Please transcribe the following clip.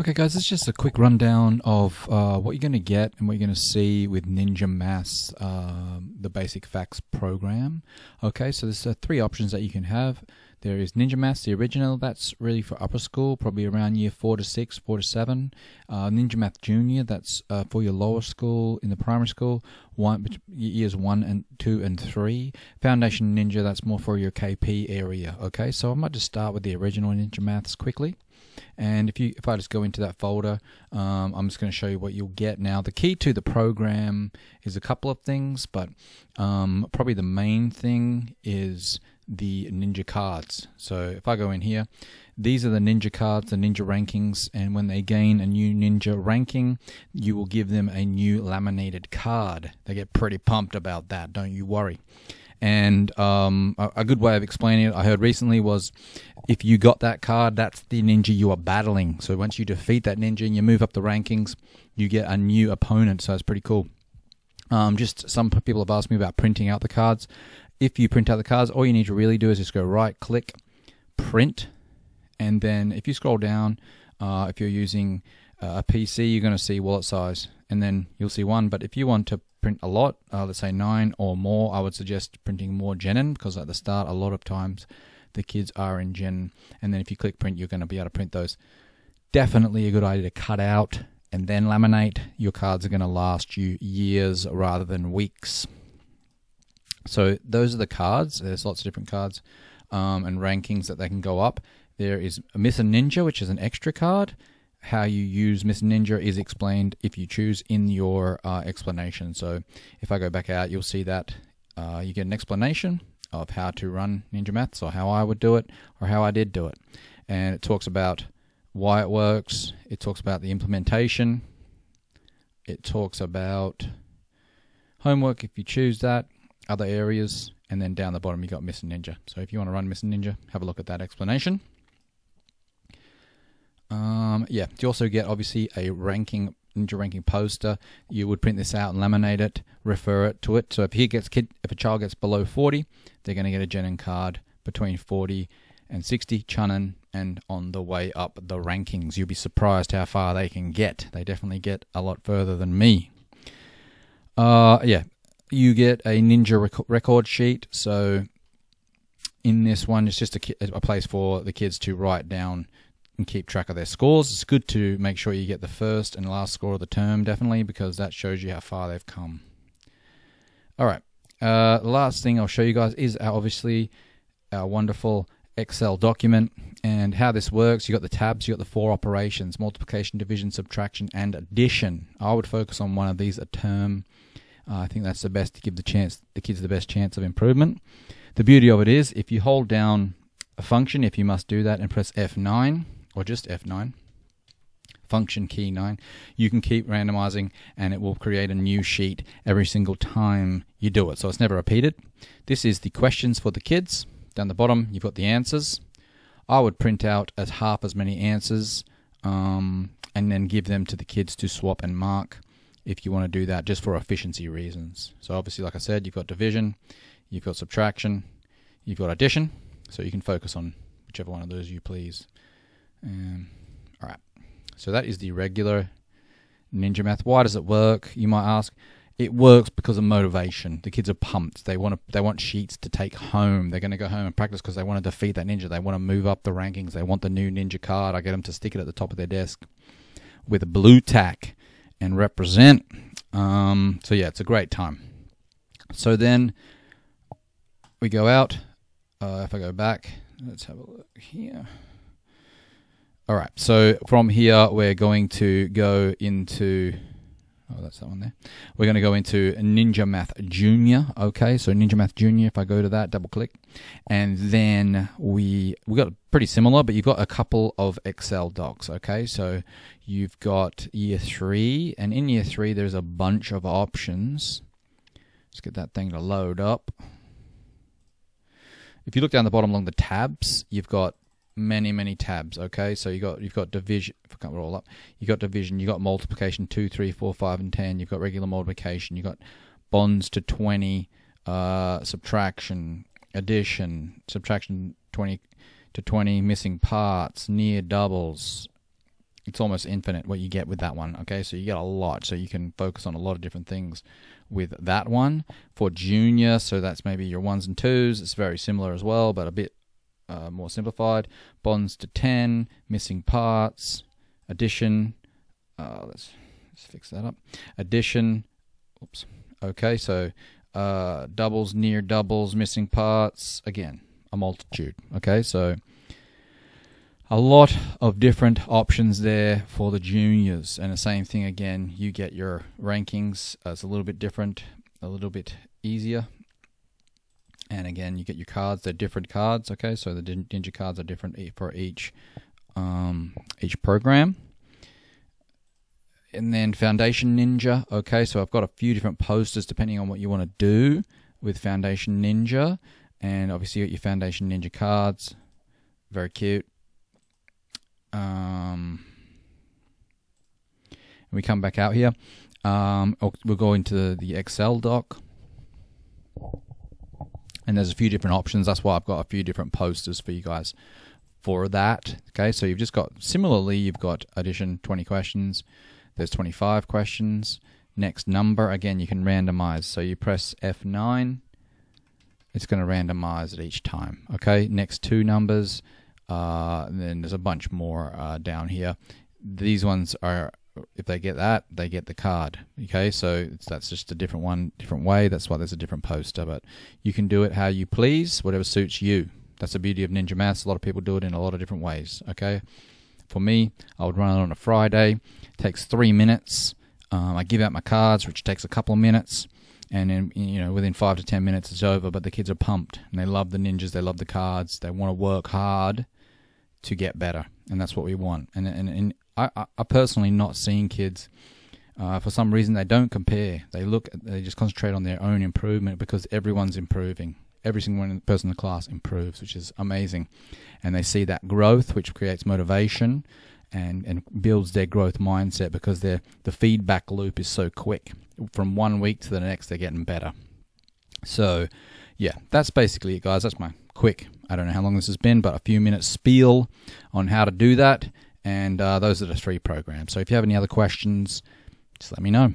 Okay, guys, is just a quick rundown of uh, what you're going to get and what you're going to see with Ninja Maths, um, the Basic Facts program. Okay, so there's uh, three options that you can have. There is Ninja Maths, the original, that's really for upper school, probably around year 4 to 6, 4 to 7. Uh, Ninja Math Junior, that's uh, for your lower school in the primary school, one years 1 and 2 and 3. Foundation Ninja, that's more for your KP area. Okay, so I might just start with the original Ninja Maths quickly. And if you if I just go into that folder, um, I'm just going to show you what you'll get. Now, the key to the program is a couple of things, but um, probably the main thing is the Ninja cards. So if I go in here, these are the Ninja cards, the Ninja rankings, and when they gain a new Ninja ranking, you will give them a new laminated card. They get pretty pumped about that, don't you worry. And um, a, a, good way of explaining it, I heard recently, was if you got that card, that's the ninja you are battling. So once you defeat that ninja and you move up the rankings, you get a new opponent. So it's pretty cool. Um, just some people have asked me about printing out the cards. If you print out the cards, all you need to really do is just go right click, print, and then if you scroll down, uh, if you're using a PC, you're going to see wallet size, and then you'll see one. But if you want to print a lot, uh, let's say nine or more, I would suggest printing more Genin because at the start, a lot of times the kids are in Gen. And then if you click print, you're going to be able to print those. Definitely a good idea to cut out and then laminate. Your cards are going to last you years rather than weeks. So those are the cards. There's lots of different cards um, and rankings that they can go up. There is Miss Ninja, which is an extra card how you use Miss Ninja is explained if you choose in your uh, explanation. So if I go back out, you'll see that uh, you get an explanation of how to run Ninja Maths or how I would do it or how I did do it. And it talks about why it works, it talks about the implementation, it talks about homework if you choose that, other areas, and then down the bottom you got Miss Ninja. So if you want to run Miss Ninja, have a look at that explanation. Um, yeah, you also get obviously a ranking ninja ranking poster. You would print this out and laminate it, refer it to it. So if he gets kid, if a child gets below 40, they're going to get a Genin card between 40 and 60 Chunin, and on the way up the rankings, you'll be surprised how far they can get. They definitely get a lot further than me. Uh, yeah, you get a ninja rec- record sheet. So in this one, it's just a, a place for the kids to write down and keep track of their scores. It's good to make sure you get the first and last score of the term, definitely, because that shows you how far they've come. All right. Uh, the last thing I'll show you guys is our, obviously our wonderful Excel document and how this works. You got the tabs, you got the four operations: multiplication, division, subtraction, and addition. I would focus on one of these a term. Uh, I think that's the best to give the chance the kids the best chance of improvement. The beauty of it is, if you hold down a function, if you must do that, and press F9, or just F9, function key 9, you can keep randomizing and it will create a new sheet every single time you do it. So it's never repeated. This is the questions for the kids. Down the bottom, you've got the answers. I would print out as half as many answers um, and then give them to the kids to swap and mark if you want to do that just for efficiency reasons. So obviously, like I said, you've got division, you've got subtraction, you've got addition, so you can focus on whichever one of those you please. Um, all right. So that is the regular Ninja Math. Why does it work? You might ask. It works because of motivation. The kids are pumped. They want to. They want sheets to take home. They're going to go home and practice because they want to defeat that ninja. They want to move up the rankings. They want the new ninja card. I get them to stick it at the top of their desk with a Blu Tack and represent. Um, so yeah, it's a great time. So then we go out. Uh, if I go back, let's have a look here. All right, so from here we're going to go into. Oh, that's that one there. We're going to go into Ninja Math Junior. Okay, so Ninja Math Junior. If I go to that, double click, and then we we got pretty similar, but you've got a couple of Excel docs. Okay, so you've got Year Three, and in Year Three there's a bunch of options. Let's get that thing to load up. If you look down the bottom along the tabs, you've got many many tabs okay so you got you've got division if I can't roll up you got division you got multiplication 2 3 4 5 and 10 you've got regular multiplication you've got bonds to 20 uh, subtraction addition subtraction 20 to 20 missing parts near doubles it's almost infinite what you get with that one. Okay, so you get a lot, so you can focus on a lot of different things with that one. For junior, so that's maybe your ones and twos. It's very similar as well, but a bit uh, more simplified. Bonds to ten, missing parts, addition. Uh, let's let's fix that up. Addition. Oops. Okay, so uh, doubles, near doubles, missing parts. Again, a multitude. Okay, so a lot of different options there for the juniors. And the same thing again, you get your rankings. Uh, it's a little bit different, a little bit easier. And again, you get your cards. They're different cards. Okay, so the ninja cards are different for each um, each program. And then Foundation Ninja. Okay, so I've got a few different posters depending on what you want to do with Foundation Ninja. And obviously, you got your Foundation Ninja cards. Very cute. Um, we come back out here. Um, we'll go into the Excel doc. And there's a few different options. That's why I've got a few different posters for you guys for that. Okay, so you've just got, similarly, you've got addition 20 questions. There's 25 questions. Next number, again, you can randomize. So you press F9, it's going to randomize it each time. Okay, next two numbers, uh, and then there's a bunch more uh, down here. These ones are, if they get that, they get the card. Okay, so that's just a different one, different way. That's why there's a different poster. But you can do it how you please, whatever suits you. That's the beauty of Ninja Maths. A lot of people do it in a lot of different ways. Okay, for me, I would run it on a Friday. It takes three minutes. Um, I give out my cards, which takes a couple of minutes and then you know within five to ten minutes it's over but the kids are pumped and they love the ninjas they love the cards they want to work hard to get better, and that's what we want. And and, and I, I personally not seeing kids. Uh, for some reason, they don't compare. They look, they just concentrate on their own improvement because everyone's improving. Every single person in the class improves, which is amazing. And they see that growth, which creates motivation and, and builds their growth mindset because their the feedback loop is so quick. From one week to the next, they're getting better. So, yeah, that's basically it, guys. That's my quick, I don't know how long this has been, but a few minutes spiel on how to do that. And uh, those are the three programs. So if you have any other questions, just let me know.